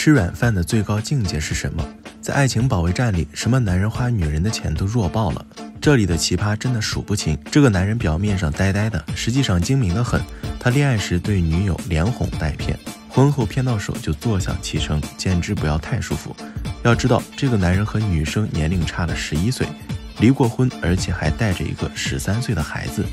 吃软饭的最高境界是什么？在爱情保卫战里，什么男人花女人的钱都弱爆了。这里的奇葩真的数不清。这个男人表面上呆呆的，实际上精明的很。他恋爱时对女友连哄带骗，婚后骗到手就坐享其成，简直不要太舒服。要知道，这个男人和女生年龄差了十一岁，离过婚，而且还带着一个十三岁的孩子。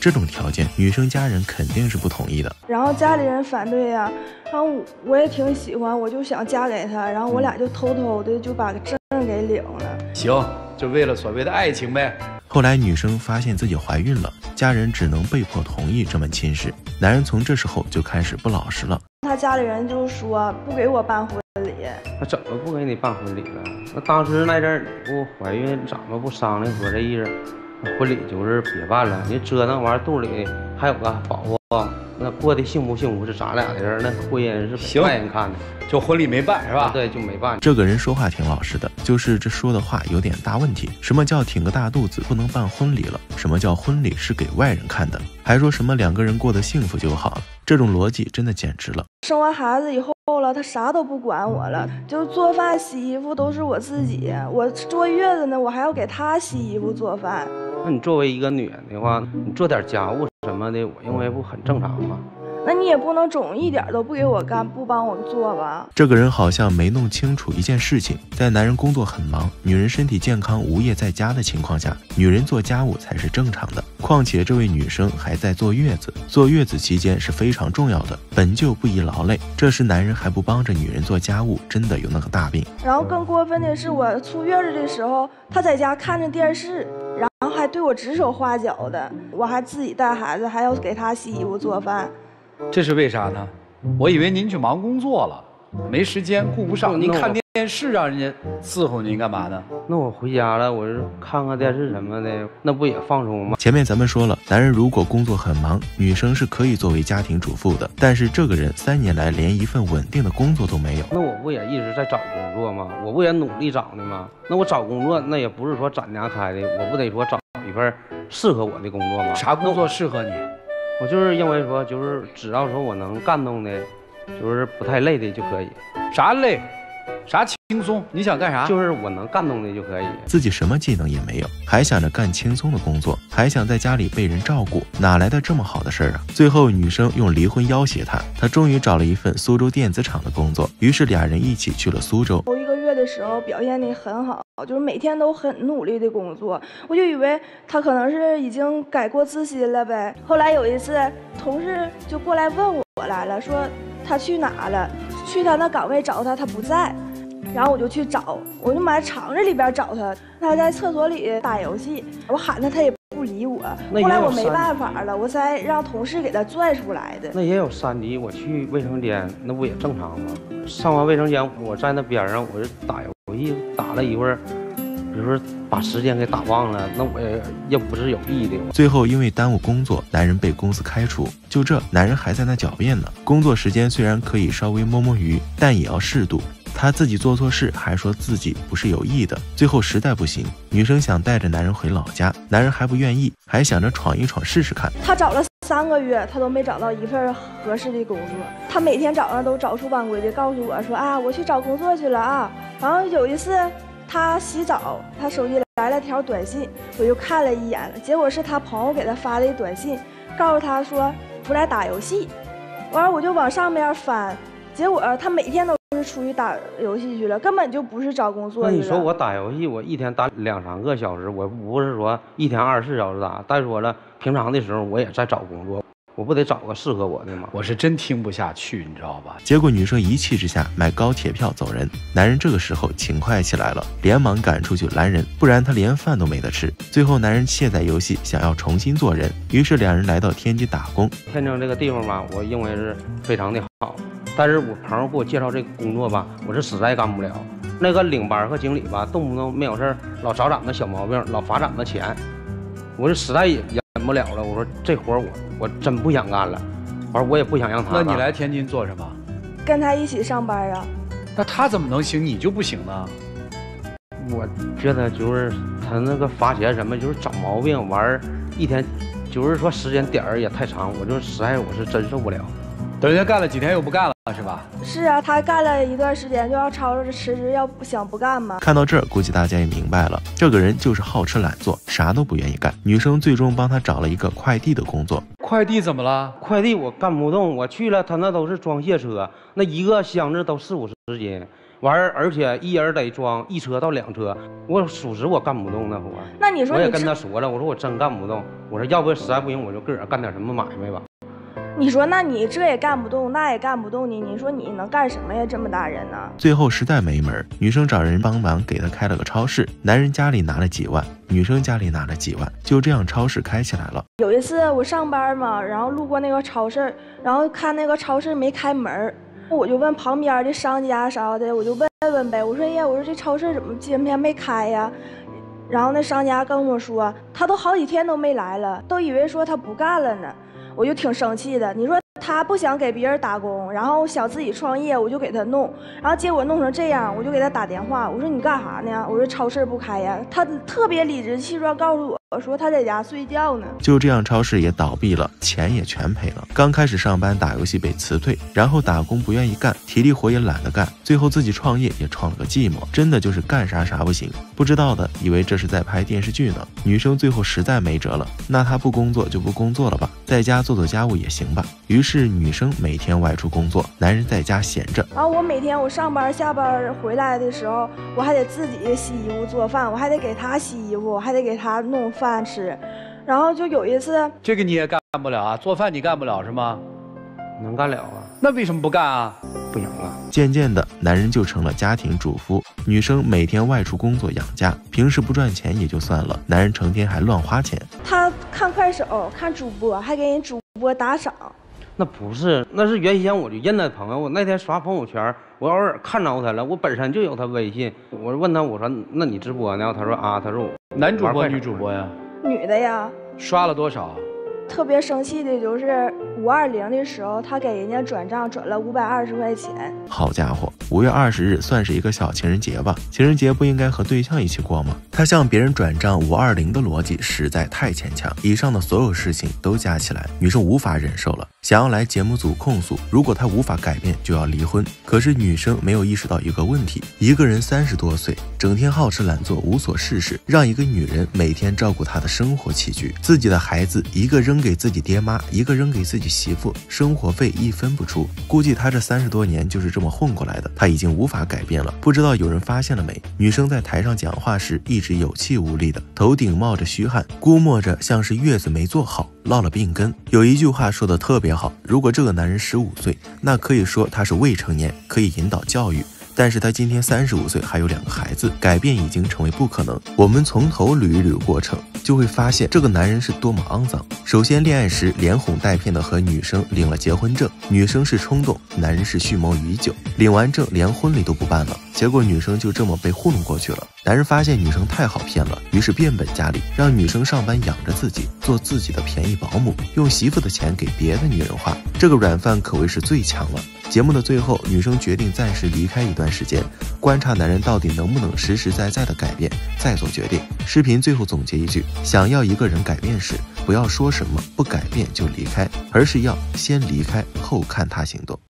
这种条件，女生家人肯定是不同意的。然后家里人反对呀，然后我也挺喜欢，我就想嫁给他，然后我俩就偷偷的就把证给领了。行，就为了所谓的爱情呗。后来女生发现自己怀孕了，家人只能被迫同意这门亲事。男人从这时候就开始不老实了。他家里人就说不给我办婚礼。那怎么不给你办婚礼了？那当时那阵儿你不怀孕，怎么不商量说这意思？婚礼就是别办了，你折腾完肚里还有个宝宝，那过得幸不幸福是咱俩的事那婚姻是外人看的，就婚礼没办是吧？对，就没办。这个人说话挺老实的，就是这说的话有点大问题。什么叫挺个大肚子不能办婚礼了？什么叫婚礼是给外人看的？还说什么两个人过得幸福就好了？这种逻辑真的简直了。生完孩子以后了，他啥都不管我了，就做饭洗衣服都是我自己。我坐月子呢，我还要给他洗衣服做饭。那你作为一个女人的话，你做点家务什么的，我认为不很正常吗？那你也不能总一点都不给我干，不帮我做吧？这个人好像没弄清楚一件事情，在男人工作很忙，女人身体健康无业在家的情况下，女人做家务才是正常的。况且这位女生还在坐月子，坐月子期间是非常重要的，本就不宜劳累，这时男人还不帮着女人做家务，真的有那个大病。然后更过分的是，我出月子的时候，他在家看着电视，对我指手画脚的，我还自己带孩子，还要给他洗衣服做饭。这是为啥呢？我以为您去忙工作了，没时间顾不上。您看电视让人家伺候您干嘛呢？那我回家了，我是看看电视什么的，那不也放松吗？前面咱们说了，男人如果工作很忙，女生是可以作为家庭主妇的。但是这个人三年来连一份稳定的工作都没有，那我不也一直在找工作吗？我不也努力找的吗？那我找工作，那也不是说攒家开的，我不得说找一份适合我的工作吗？啥工作适合你？我就是认为说，就是只要说我能干动的，就是不太累的就可以。啥累？啥轻松？你想干啥？就是我能干动的就可以。自己什么技能也没有，还想着干轻松的工作，还想在家里被人照顾，哪来的这么好的事儿啊？最后女生用离婚要挟他，他终于找了一份苏州电子厂的工作，于是俩人一起去了苏州。的时候表现的很好，就是每天都很努力的工作，我就以为他可能是已经改过自新了呗。后来有一次，同事就过来问我来了，说他去哪了？去他那岗位找他，他不在。然后我就去找，我就在厂子里边找他，他在厕所里打游戏，我喊他他也不理我。后来我没办法了，我才让同事给他拽出来的。那也有三级，我去卫生间，那不也正常吗？上完卫生间，我在那边上，我就打游戏，打了一会儿，比如说把时间给打忘了，那我也也不是有意的。最后因为耽误工作，男人被公司开除。就这，男人还在那狡辩呢。工作时间虽然可以稍微摸摸鱼，但也要适度。他自己做错事，还说自己不是有意的。最后实在不行，女生想带着男人回老家，男人还不愿意，还想着闯一闯试试看。他找了三个月，他都没找到一份合适的工作。他每天早上都早出晚归的告诉我说：“啊，我去找工作去了啊。”然后有一次他洗澡，他手机来了条短信，我就看了一眼，结果是他朋友给他发的短信，告诉他说出来打游戏。完了我就往上面翻，结果他每天都。是出去打游戏去了，根本就不是找工作。那你说我打游戏，我一天打两三个小时，我不是说一天二十四小时打。再说了，平常的时候我也在找工作，我不得找个适合我的吗？我是真听不下去，你知道吧？结果女生一气之下买高铁票走人，男人这个时候勤快起来了，连忙赶出去拦人，不然他连饭都没得吃。最后男人卸载游戏，想要重新做人，于是两人来到天津打工。天津这个地方吧，我认为是非常的好。但是我朋友给我介绍这个工作吧，我是实在干不了。那个领班和经理吧，动不动没有事老找咱们小毛病，老罚咱们钱，我是实在忍不了了。我说这活我我真不想干了，完我也不想让他。那你来天津做什么？跟他一起上班啊。那他怎么能行，你就不行呢？我觉得就是他那个罚钱什么，就是找毛病，玩一天就是说时间点儿也太长，我就实在我是真受不了。等人家干了几天又不干了，是吧？是啊，他干了一段时间就要吵着辞职，要不想不干吗？看到这儿，估计大家也明白了，这个人就是好吃懒做，啥都不愿意干。女生最终帮他找了一个快递的工作。快递怎么了？快递我干不动，我去了，他那都是装卸车，那一个箱子都四五十斤，完儿而且一人得装一车到两车，我属实我干不动那活儿。那你说我也跟他说了，我说我真干不动，我说要不实在不行我就自个儿干点什么买卖吧。你说，那你这也干不动，那也干不动你，你说你能干什么呀？这么大人呢？最后实在没门儿，女生找人帮忙给她开了个超市。男人家里拿了几万，女生家里拿了几万，就这样超市开起来了。有一次我上班嘛，然后路过那个超市，然后看那个超市没开门儿，我就问旁边的商家啥的，我就问问呗，我说哎呀，我说这超市怎么今天没开呀？然后那商家跟我说，他都好几天都没来了，都以为说他不干了呢，我就挺生气的。你说他不想给别人打工，然后想自己创业，我就给他弄，然后结果弄成这样，我就给他打电话，我说你干啥呢？我说超市不开呀。他特别理直气壮告诉我。我说他在家睡觉呢，就这样，超市也倒闭了，钱也全赔了。刚开始上班打游戏被辞退，然后打工不愿意干，体力活也懒得干，最后自己创业也创了个寂寞，真的就是干啥啥不行。不知道的以为这是在拍电视剧呢。女生最后实在没辙了，那她不工作就不工作了吧，在家做做家务也行吧。于是女生每天外出工作，男人在家闲着。然后我每天我上班下班回来的时候，我还得自己洗衣服做饭，我还得给他洗衣服，还得给他弄饭吃。然后就有一次，这个你也干不了啊？做饭你干不了是吗？能干了啊？那为什么不干啊？不行了。渐渐的，男人就成了家庭主妇，女生每天外出工作养家，平时不赚钱也就算了，男人成天还乱花钱。他看快手、看主播，还给人主播打赏。那不是，那是原先我就认他朋友。我那天刷朋友圈，我偶尔看着他了，我本身就有他微信。我问他，我说那你直播呢？他说啊，他说我男主播女主播呀？女的呀，刷了多少？特别生气的就是五二零的时候，他给人家转账转了五百二十块钱。好家伙，五月二十日算是一个小情人节吧？情人节不应该和对象一起过吗？他向别人转账五二零的逻辑实在太牵强。以上的所有事情都加起来，女生无法忍受了，想要来节目组控诉。如果他无法改变，就要离婚。可是女生没有意识到一个问题：一个人三十多岁，整天好吃懒做，无所事事，让一个女人每天照顾她的生活起居，自己的孩子一个扔给自己爹妈，一个扔给自己媳妇，生活费一分不出。估计他这三十多年就是这么混过来的，他已经无法改变了。不知道有人发现了没？女生在台上讲话时一直有气无力的，头顶冒着虚汗，估摸着像是月子没做好，落了病根。有一句话说的特别好，如果这个男人十五岁，那可以说他是未成年，可以引导教育。但是他今天三十五岁，还有两个孩子，改变已经成为不可能。我们从头捋一捋过程，就会发现这个男人是多么肮脏。首先，恋爱时连哄带骗的和女生领了结婚证，女生是冲动，男人是蓄谋已久。领完证连婚礼都不办了，结果女生就这么被糊弄过去了。男人发现女生太好骗了，于是变本加厉，让女生上班养着自己，做自己的便宜保姆，用媳妇的钱给别的女人花。这个软饭可谓是最强了。节目的最后，女生决定暂时离开一段时间，观察男人到底能不能实实在在的改变，再做决定。视频最后总结一句：想要一个人改变时，不要说什么不改变就离开，而是要先离开后看他行动。